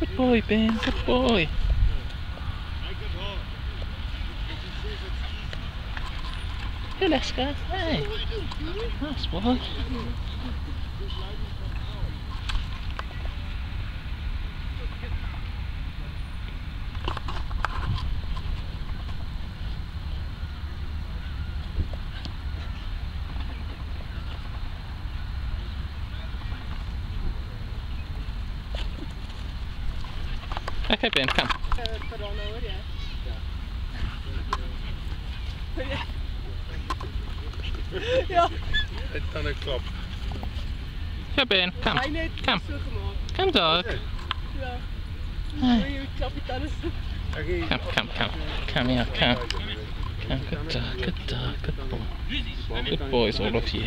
Good boy, Ben. Good boy. Hey, Leska. Hey. Nice boy. Okay, Ben, come. Ja, En dan een klap. Ja, Ben, come. hij net Kom. gemaakt. Come, dog. Ja. Hey. Je klap het dan eens. Come, come, come. Come here, come. Come, good dog, good dog, good boy. Good boys, all of you.